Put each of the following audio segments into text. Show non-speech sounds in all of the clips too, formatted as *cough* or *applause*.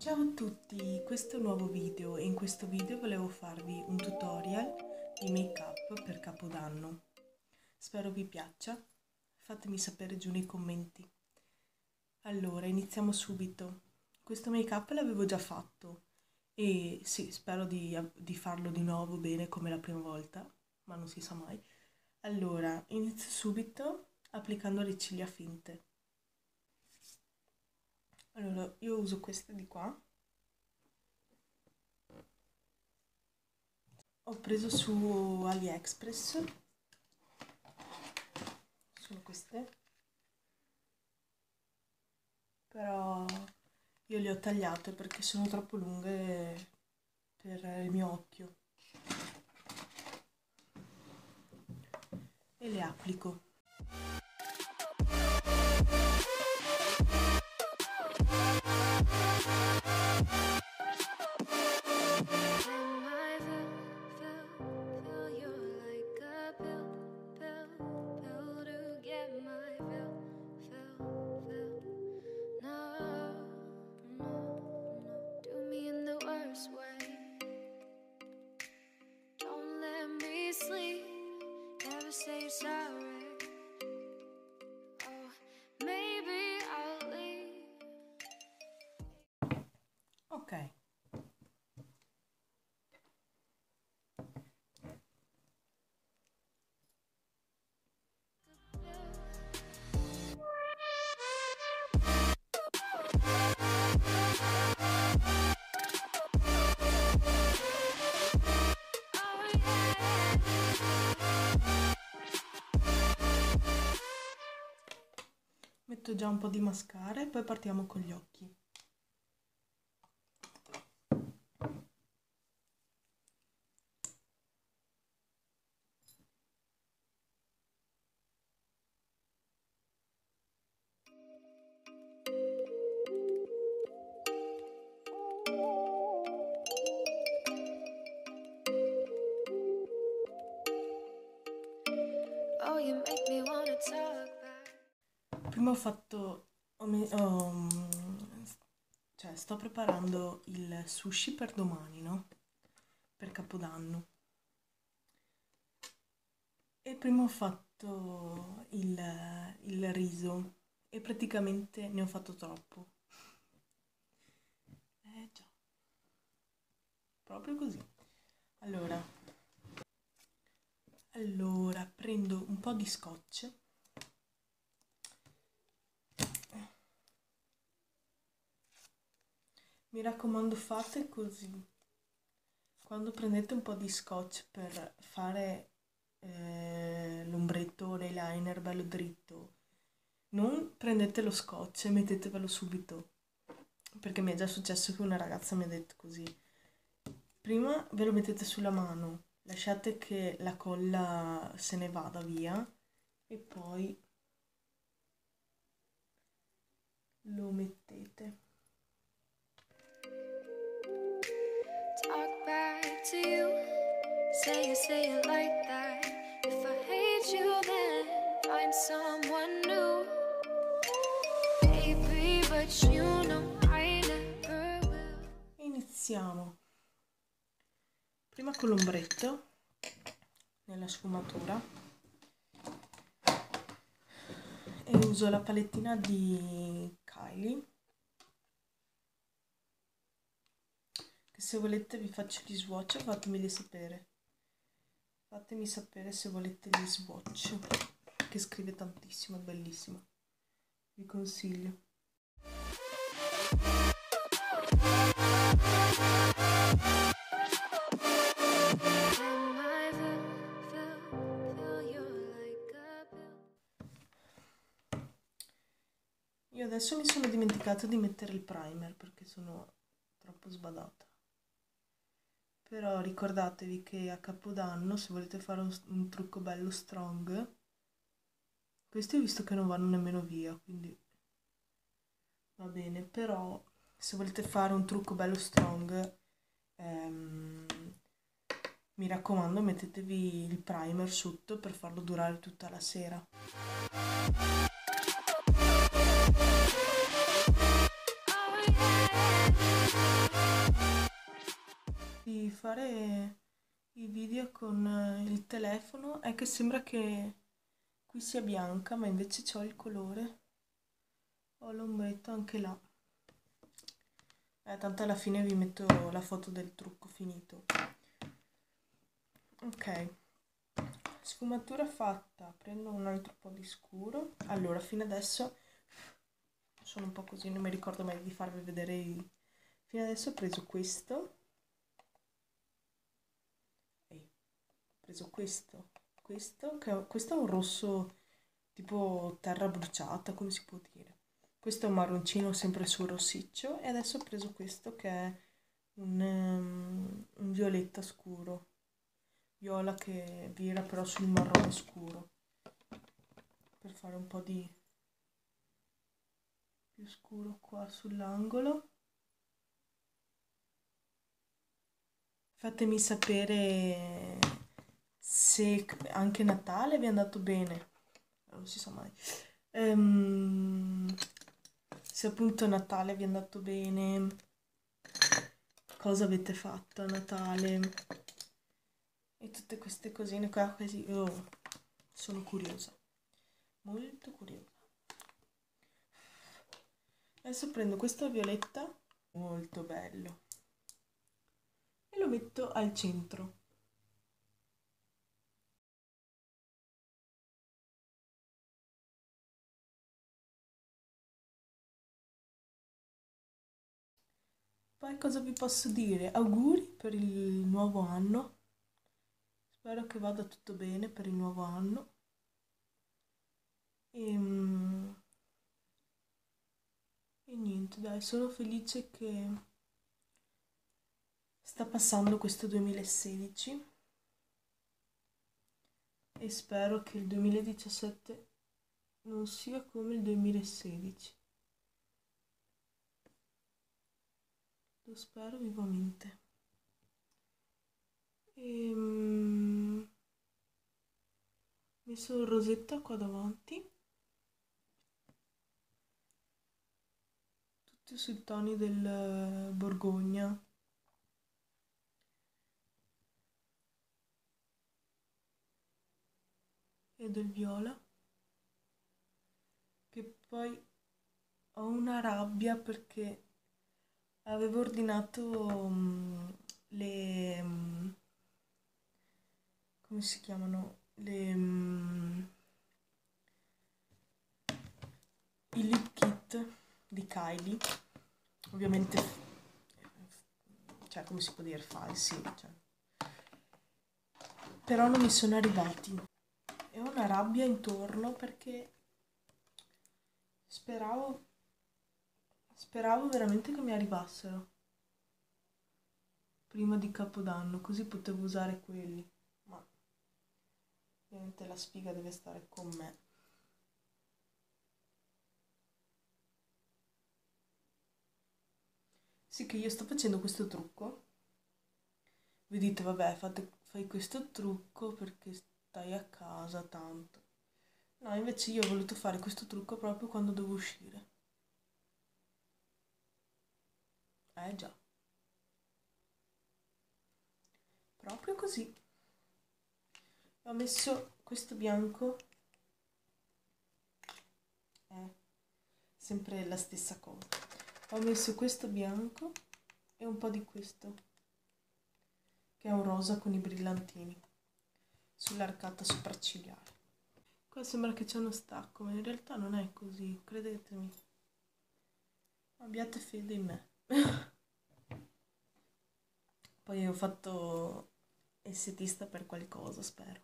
Ciao a tutti, questo è un nuovo video e in questo video volevo farvi un tutorial di make up per Capodanno. Spero vi piaccia, fatemi sapere giù nei commenti. Allora, iniziamo subito. Questo make up l'avevo già fatto e sì, spero di, di farlo di nuovo bene come la prima volta, ma non si sa mai. Allora, inizio subito applicando le ciglia finte. Allora, io uso queste di qua. Ho preso su AliExpress. Sono queste. Però io le ho tagliate perché sono troppo lunghe per il mio occhio. E le applico. Ok. metto già un po' di mascara e poi partiamo con gli occhi. Ho fatto, ho, ho, cioè sto preparando il sushi per domani, no? Per Capodanno. E prima ho fatto il, il riso e praticamente ne ho fatto troppo. Eh già, proprio così. Allora, allora prendo un po' di scotch Mi raccomando fate così. Quando prendete un po' di scotch per fare eh, l'ombretto l'eyeliner bello dritto, non prendete lo scotch e mettetevelo subito. Perché mi è già successo che una ragazza mi ha detto così. Prima ve lo mettete sulla mano, lasciate che la colla se ne vada via e poi lo mettete. To you. Say you say it like that. If I hate you, then find someone new. Baby, but you know I never will. Iniziamo. Prima con l'ombretto nella sfumatura e uso la palettina di Kylie se volete vi faccio gli swatch fatemeli sapere. Fatemi sapere se volete gli swatch che scrive tantissimo è bellissimo. Vi consiglio. Io adesso mi sono dimenticato di mettere il primer perché sono troppo sbadata però ricordatevi che a Capodanno se volete fare un, un trucco bello strong questi ho visto che non vanno nemmeno via quindi va bene. Però se volete fare un trucco bello strong ehm, mi raccomando mettetevi il primer sotto per farlo durare tutta la sera fare i video con eh, il telefono è che sembra che qui sia bianca, ma invece ho il colore. Ho l'ombretto anche là. Eh, tanto alla fine vi metto la foto del trucco finito. Ok. Sfumatura fatta. Prendo un altro po' di scuro. Allora, fino adesso sono un po' così, non mi ricordo mai di farvi vedere i... Fino adesso ho preso questo. Ehi, ho preso questo, questo, che questo è un rosso tipo terra bruciata, come si può dire. Questo è un marroncino sempre sul rossiccio e adesso ho preso questo che è un, um, un violetta scuro, viola che vira però sul marrone scuro, per fare un po' di più scuro qua sull'angolo. Fatemi sapere se anche Natale vi è andato bene, non si sa mai. Um, se appunto Natale vi è andato bene, cosa avete fatto a Natale e tutte queste cosine qua così. Oh, sono curiosa, molto curiosa. Adesso prendo questo violetta, molto bello, e lo metto al centro. Poi cosa vi posso dire? Auguri per il nuovo anno. Spero che vada tutto bene per il nuovo anno. E, ehm, e niente, dai, sono felice che sta passando questo 2016 e spero che il 2017 non sia come il 2016. Lo spero vivamente. E, um, messo il rosetta qua davanti. Tutti sui toni del Borgogna. E del viola. Che poi ho una rabbia perché Avevo ordinato um, le... Um, come si chiamano? Le... Um, il lip kit di Kylie. Ovviamente, cioè come si può dire, falsi. Cioè. Però non mi sono arrivati. E ho una rabbia intorno perché speravo Speravo veramente che mi arrivassero prima di Capodanno, così potevo usare quelli, ma ovviamente la sfiga deve stare con me. Sì che io sto facendo questo trucco. Vi dite, vabbè, fate, fai questo trucco perché stai a casa tanto. No, invece io ho voluto fare questo trucco proprio quando devo uscire. Eh già. Proprio così. Ho messo questo bianco. Eh, sempre la stessa cosa. Ho messo questo bianco e un po' di questo, che è un rosa con i brillantini, sull'arcata sopraccigliare. Qua sembra che c'è uno stacco, ma in realtà non è così, credetemi. Abbiate fede in me. *laughs* Poi ho fatto estetista per qualcosa, spero.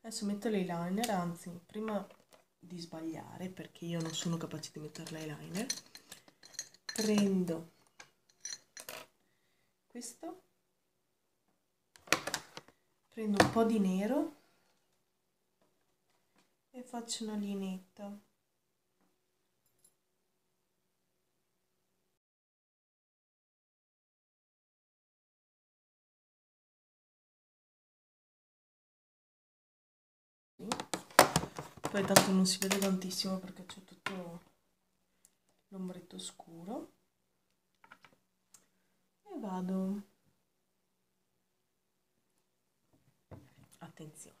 Adesso metto l'eyeliner, anzi, prima di sbagliare, perché io non sono capace di mettere l'eyeliner, prendo questo, prendo un po' di nero e faccio una lineetta. poi tanto non si vede tantissimo perché c'è tutto l'ombretto scuro. E vado. Attenzione.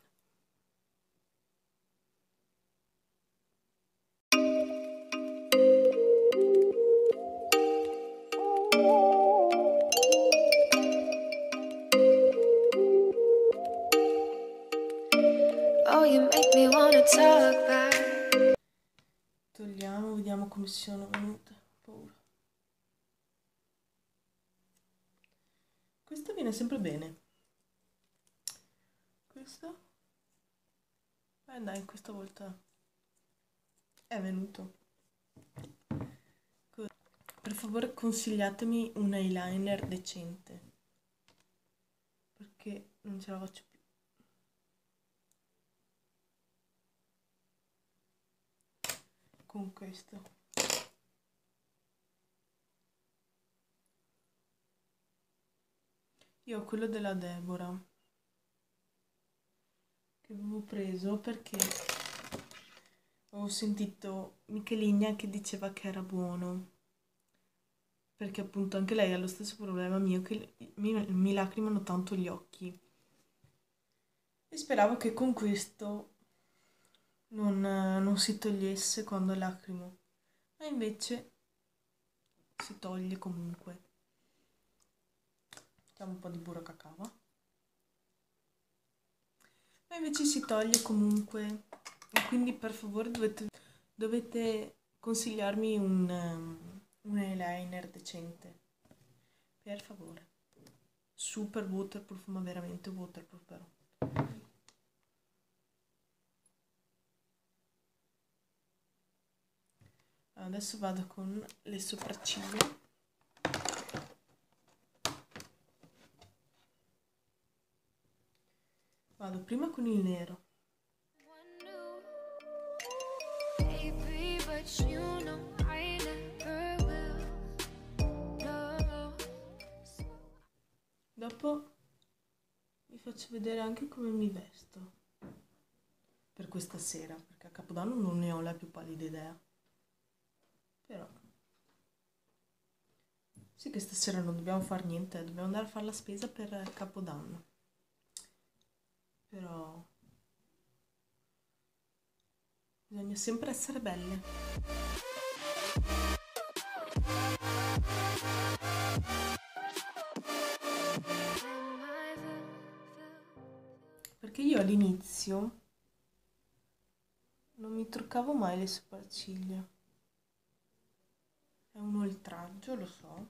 Come sono venute paura. Questo viene sempre bene. Questo? Eh dai questa volta è venuto. Per favore consigliatemi un eyeliner decente. Perché non ce la faccio più. Con questo io ho quello della Deborah che avevo preso perché ho sentito Micheligna che diceva che era buono. Perché appunto anche lei ha lo stesso problema mio che mi, mi lacrimano tanto gli occhi. E speravo che con questo non, non si togliesse quando lacrimo. Ma invece si toglie comunque mettiamo un po' di burro cacao ma invece si toglie comunque. Quindi per favore dovete, dovete consigliarmi un, um, un eyeliner decente. Per favore. Super waterproof ma veramente waterproof però. Adesso vado con le sopracciglia vado prima con il nero. Dopo vi faccio vedere anche come mi vesto. Per questa sera perché a capodanno non ne ho la più pallida idea. Però sì che stasera non dobbiamo fare niente dobbiamo andare a fare la spesa per capodanno però bisogna sempre essere belle. Perché io all'inizio non mi truccavo mai le sopracciglia. È un oltraggio lo so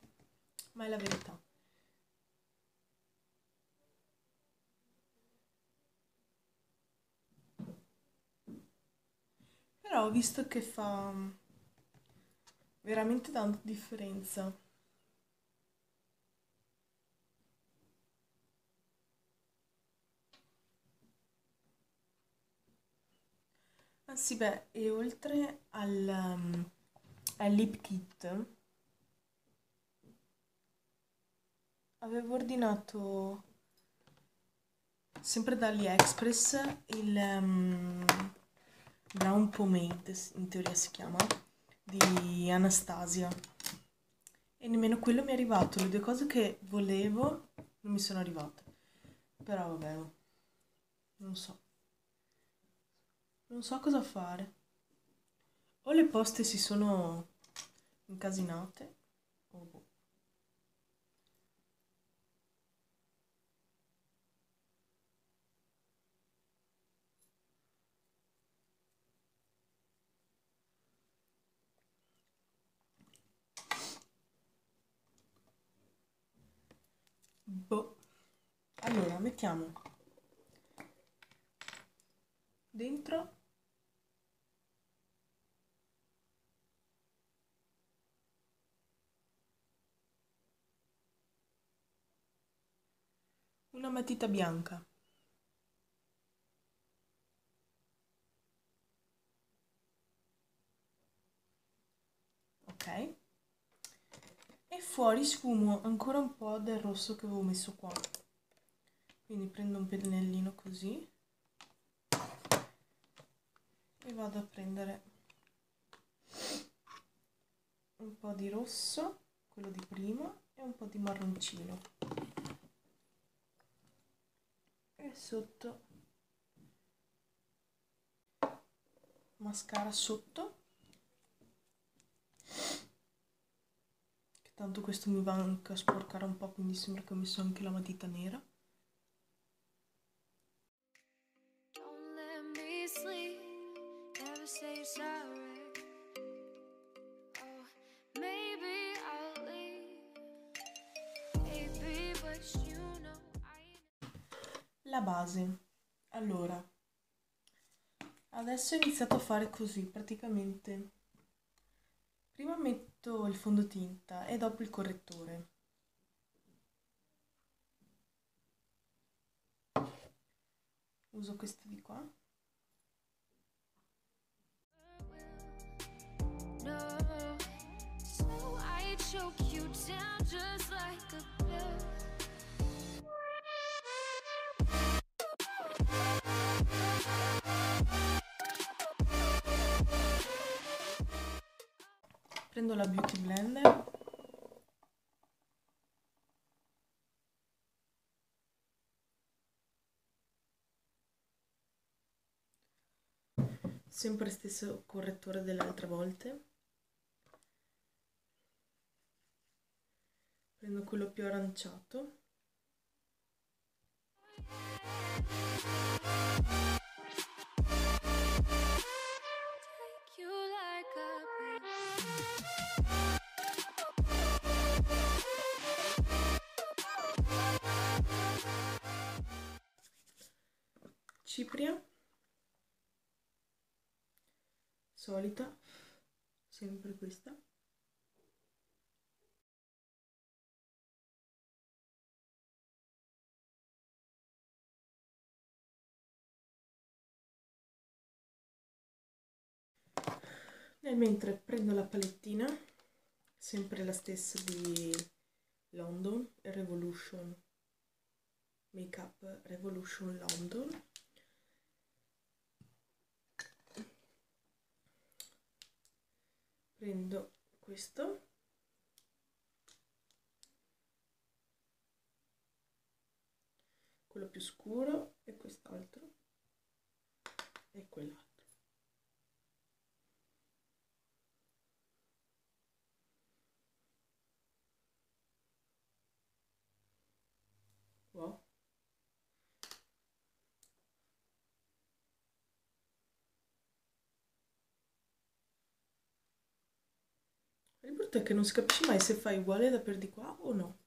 ma è la verità però ho visto che fa veramente tanta differenza. Ah sì, beh, e oltre al, um, al lip kit avevo ordinato sempre da AliExpress il um, Brown Pomade, in teoria si chiama, di Anastasia. E nemmeno quello mi è arrivato. Le due cose che volevo non mi sono arrivate. Però vabbè, non so. Non so cosa fare. O le poste si sono incasinate, o boh. Boh. Allora, mettiamo dentro una matita bianca. Ok? Fuori sfumo ancora un po' del rosso che avevo messo qua. Quindi prendo un pennellino così e vado a prendere un po' di rosso quello di prima e un po' di marroncino e sotto mascara sotto tanto questo mi va anche a sporcare un po' quindi sembra che ho messo anche la matita nera. Oh, la base. Allora adesso ho iniziato a fare così praticamente prima metto il fondotinta e dopo il correttore. Uso questo di qua. So I choke you down just like a pill. Prendo la beauty blender. Sempre stesso correttore delle altre volte. Prendo quello più aranciato cipria. Solita. Sempre questa. Nel mentre prendo la palettina sempre la stessa di London Revolution Makeup Revolution London prendo questo. Quello più scuro e quest'altro. E quell'altro Il brutto è che non si capisce mai se fai uguale da per di qua o no.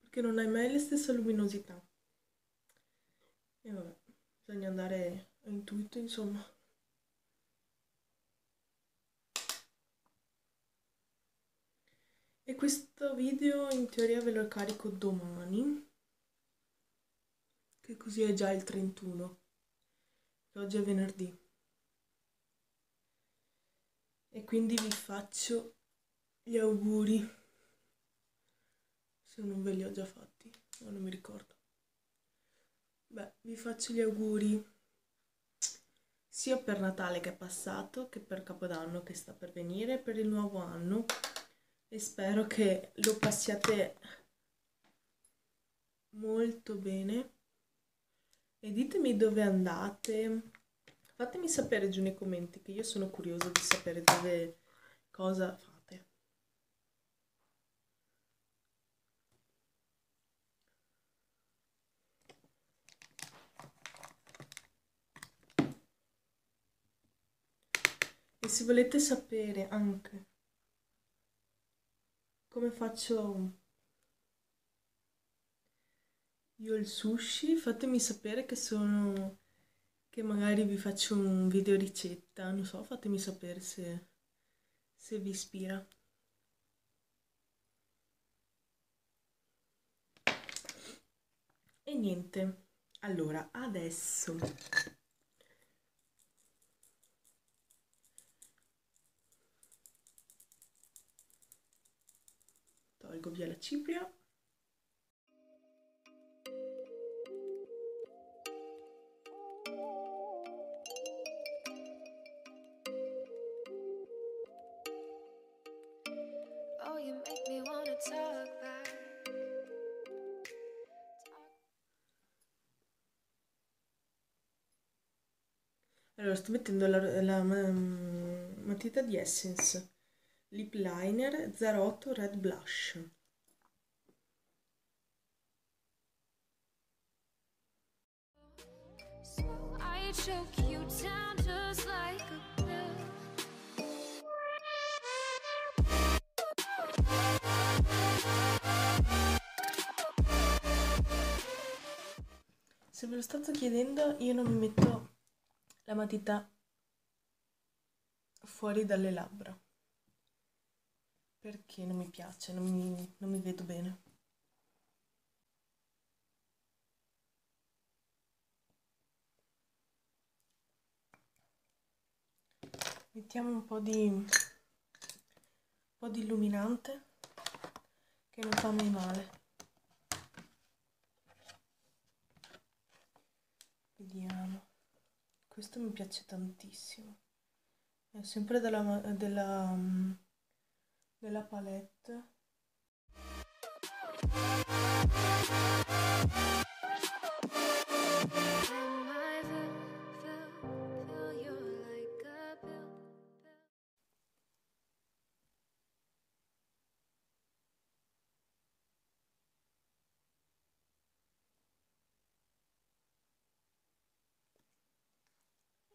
Perché non hai mai la stessa luminosità. E vabbè, bisogna andare a intuito, insomma. E questo video in teoria ve lo carico domani. Che così è già il 31. Che oggi è venerdì e quindi vi faccio gli auguri. Se non ve li ho già fatti ma non mi ricordo. Beh vi faccio gli auguri sia per Natale che è passato che per Capodanno che sta per venire per il nuovo anno. E spero che lo passiate molto bene. E ditemi dove andate Fatemi sapere giù nei commenti che io sono curiosa di sapere dove cosa fate. E se volete sapere anche come faccio io il sushi, fatemi sapere che sono che magari vi faccio un video ricetta, non so, fatemi sapere se, se vi ispira. E niente, allora adesso tolgo via la cipria. Sto mettendo la, la mm, matita di Essence Lip Liner 08 Red Blush. Se ve lo state chiedendo, io non mi metto la matita fuori dalle labbra perché non mi piace, non mi, non mi vedo bene. Mettiamo un po' di, un po' di illuminante che non fa mai male. Vediamo. Questo mi piace tantissimo. È sempre della, della, mm, della palette.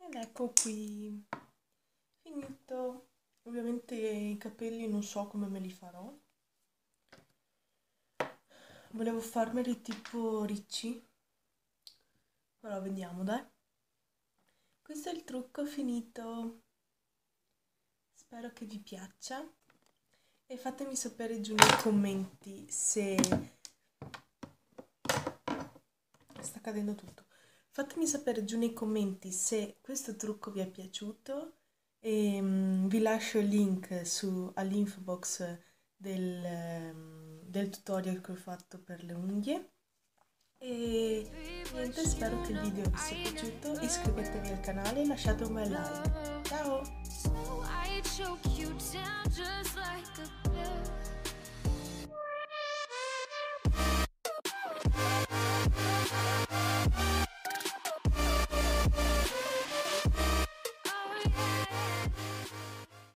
Ed ecco qui finito. Ovviamente i capelli non so come me li farò. Volevo farmeli tipo ricci, però vediamo, dai. Questo è il trucco finito. Spero che vi piaccia e fatemi sapere giù nei commenti se sta cadendo tutto. Fatemi sapere giù nei commenti se questo trucco vi è piaciuto e mm, vi lascio il link su, all'info box del, ehm, del tutorial che ho fatto per le unghie. E niente, spero che il video vi sia piaciuto. Iscrivetevi al canale e lasciate un bel like. Ciao!